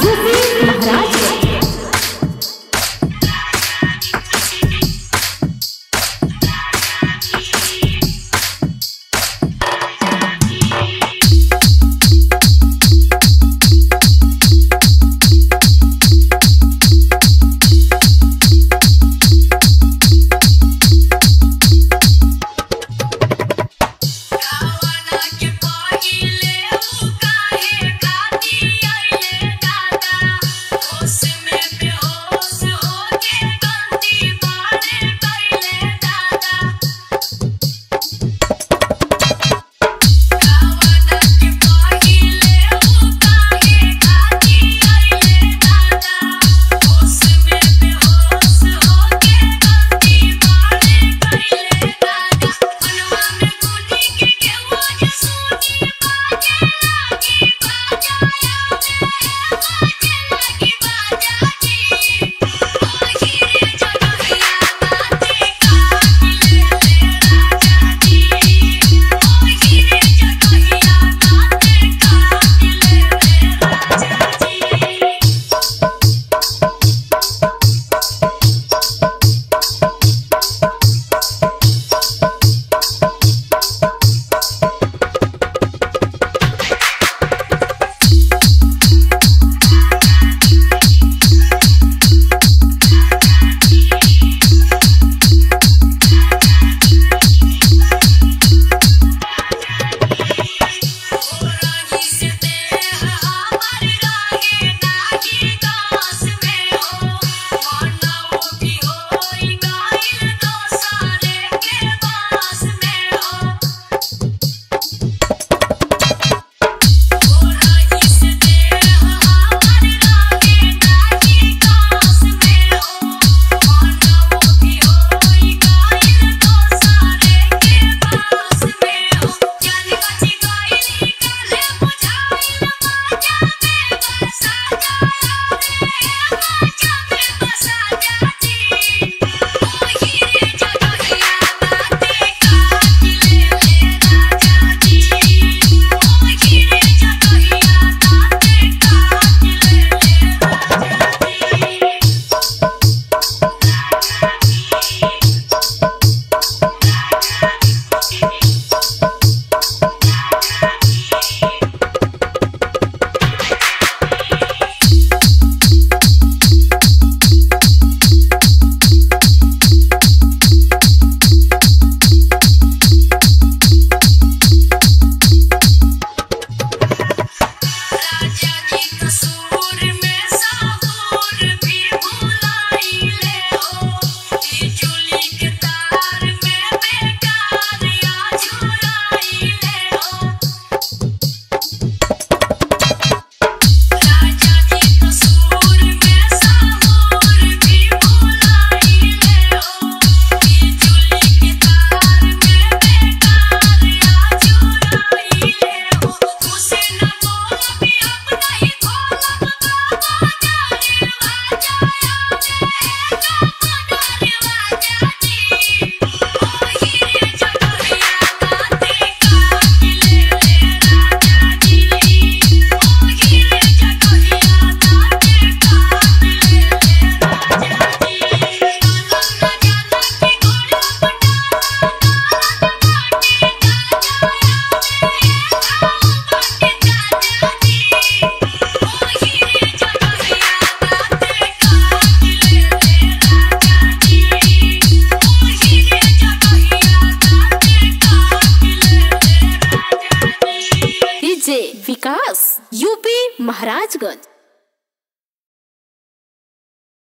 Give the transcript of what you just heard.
Zubi! UP Maharajganj